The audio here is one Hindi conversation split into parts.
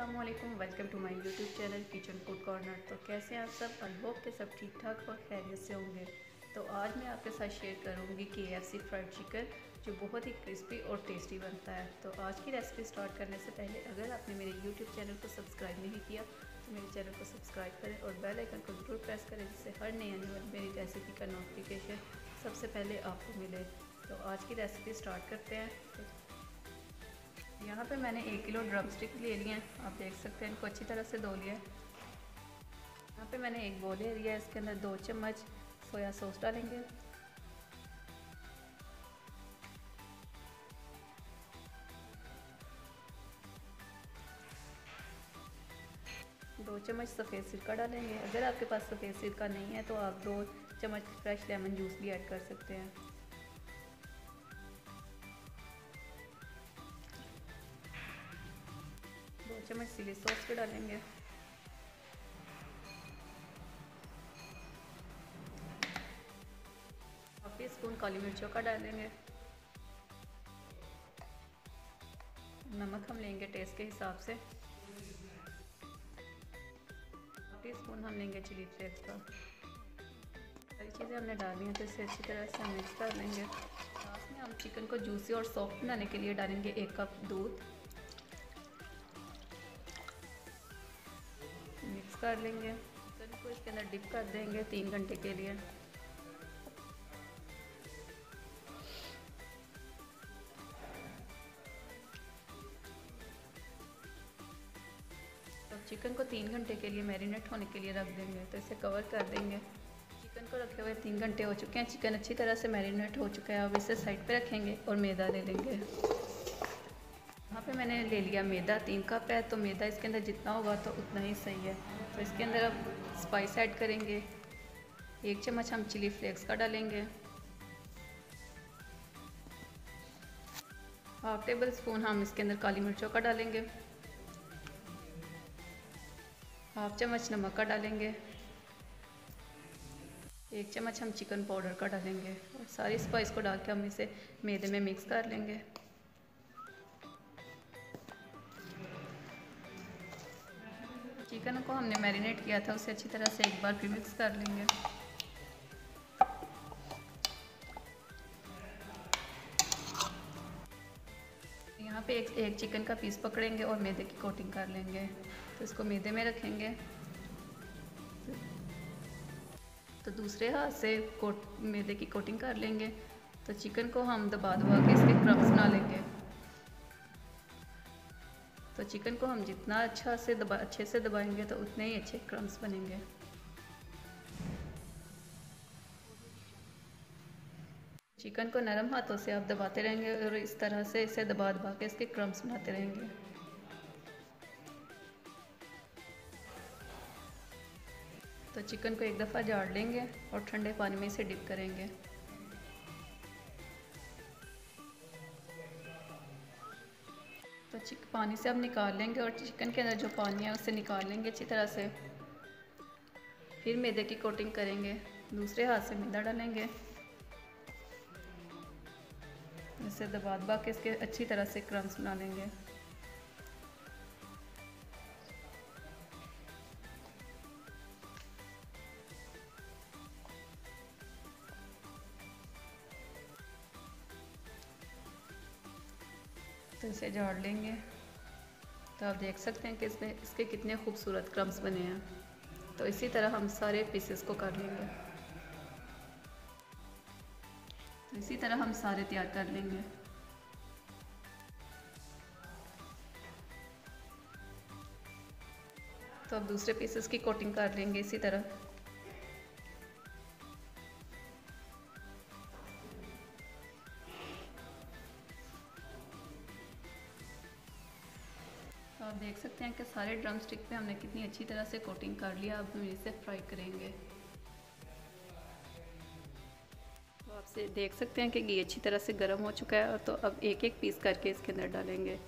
Aslam welcome to my YouTube channel kitchen food corner तो कैसे आप सब? आई होप के सब ठीक ठाक और खैरियत से होंगे। तो आज मैं आपके साथ शेयर करूँगी के एफ़ सी फ्राइड चिकन जो बहुत ही क्रिस्पी और टेस्टी बनता है। तो आज की रेसिपी स्टार्ट करने से पहले, अगर आपने मेरे यूट्यूब चैनल को सब्सक्राइब नहीं किया तो मेरे चैनल को सब्सक्राइब करें और बेल आइकन को ज़रूर प्रेस करें, जिससे हर नई आने वाली मेरी रेसिपी का नोटिफिकेशन सबसे पहले आपको मिले। तो आज की रेसिपी स्टार्ट करते हैं। यहाँ पे मैंने एक किलो ड्रम स्टिक ले लिए हैं, आप देख सकते हैं, इनको अच्छी तरह से धो लिया यहाँ पे मैंने एक बोल ले लिया है, इसके अंदर दो चम्मच सोया सॉस डालेंगे। दो चम्मच सफ़ेद सिरका डालेंगे। अगर आपके पास सफ़ेद सिरका नहीं है तो आप दो चम्मच फ्रेश लेमन जूस भी ऐड कर सकते हैं। चम्मच चिली सॉस भी डालेंगे। हाफ़ स्पून काली मिर्चों का डालेंगे। नमक हम लेंगे टेस्ट के हिसाब से। टी स्पून हम लेंगे चिली फ्लेक्स का। सारी चीज़ें हमने डाली हैं तो इसे अच्छी तरह से मिक्स कर लेंगे। लास्ट में हम चिकन को जूसी और सॉफ्ट बनाने के लिए डालेंगे एक कप दूध। कर लेंगे। चिकन को इसके अंदर डिप कर देंगे तीन घंटे के लिए। तो चिकन को तीन घंटे के लिए मैरिनेट होने के लिए रख देंगे तो इसे कवर कर देंगे। चिकन को रखे हुए तीन घंटे हो चुके हैं। चिकन अच्छी तरह से मैरिनेट हो चुका है। अब इसे साइड पे रखेंगे और मैदा ले लेंगे। यहाँ पे मैंने ले लिया मैदा, तीन कप है तो मैदा इसके अंदर जितना होगा तो उतना ही सही है। तो इसके अंदर अब स्पाइस ऐड करेंगे। एक चम्मच हम चिली फ्लेक्स का डालेंगे। हाफ़ टेबल स्पून हम इसके अंदर काली मिर्चों का डालेंगे। हाफ़ चम्मच नमक का डालेंगे। एक चम्मच हम चिकन पाउडर का डालेंगे। और सारी स्पाइस को डाल के हम इसे मैदे में मिक्स कर लेंगे। चिकन को हमने मैरिनेट किया था, उसे अच्छी तरह से एक बार फिर मिक्स कर लेंगे। यहाँ पे एक एक चिकन का पीस पकड़ेंगे और मैदे की कोटिंग कर लेंगे। तो इसको मैदे में रखेंगे। तो दूसरे हाथ से कोट, मैदे की कोटिंग कर लेंगे। तो चिकन को हम दबा दबा के इसके क्रम्स बना लेंगे। तो चिकन को हम जितना अच्छा से दबा, अच्छे से दबाएँगे तो उतने ही अच्छे क्रम्स बनेंगे। चिकन को नरम हाथों से आप दबाते रहेंगे और इस तरह से इसे दबा दबा के इसके क्रम्स बनाते रहेंगे। तो चिकन को एक दफ़ा झाड़ लेंगे और ठंडे पानी में इसे डिप करेंगे। तो चिक, पानी से अब निकाल लेंगे और चिकन के अंदर जो पानी है उसे निकाल लेंगे अच्छी तरह से। फिर मैदे की कोटिंग करेंगे, दूसरे हाथ से मैदा डालेंगे। इसे दबा दबा के इसके अच्छी तरह से क्रम्स बना लेंगे। तो इसे झाड़ लेंगे। तो आप देख सकते हैं कि इसमें, इसके कितने खूबसूरत क्रम्स बने हैं। तो इसी तरह हम सारे पीसेस को कर लेंगे। तो इसी तरह हम सारे तैयार कर लेंगे। तो अब दूसरे पीसेस की कोटिंग कर लेंगे इसी तरह। आप देख सकते हैं कि सारे ड्रम स्टिक पे हमने कितनी अच्छी तरह से कोटिंग कर लिया, अब हम इसे फ्राई करेंगे। तो आप से देख सकते हैं कि घी अच्छी तरह से गर्म हो चुका है और तो अब एक एक पीस करके इसके अंदर डालेंगे।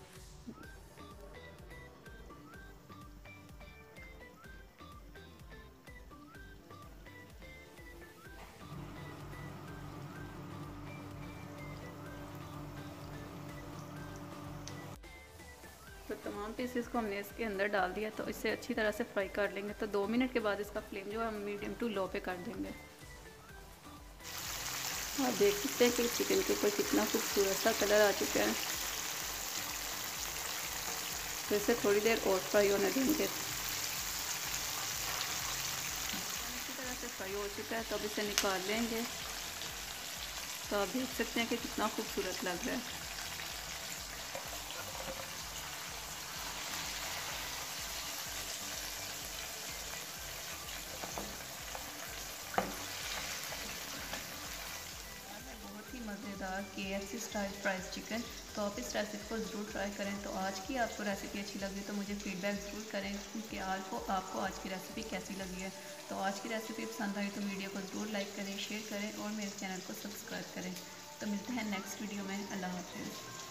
तमाम पीसेस को हमने इसके अंदर डाल दिया तो इसे अच्छी तरह से फ्राई कर लेंगे। तो दो मिनट के बाद इसका फ्लेम जो है, हम मीडियम टू लो पे कर देंगे। आप देख सकते हैं कि चिकन के ऊपर कितना खूबसूरत सा कलर आ चुका है। तो इसे थोड़ी देर और फ्राई होने देंगे। अच्छी तरह से फ्राई हो चुका है तो अब इसे निकाल लेंगे। तो आप देख सकते हैं कि कितना खूबसूरत लग रहा है। K F C style fries chicken तो आप इस रेसिपी को ज़रूर ट्राई करें। तो आज की आपको रेसिपी अच्छी लगी तो मुझे फीडबैक ज़रूर करें कि आपको आपको आज की रेसिपी कैसी लगी है। तो आज की रेसिपी पसंद आई तो वीडियो को ज़रूर लाइक करें शेयर करें और मेरे चैनल को सब्सक्राइब करें। तो मिलते हैं नेक्स्ट वीडियो में। अल्लाह हाफिज़।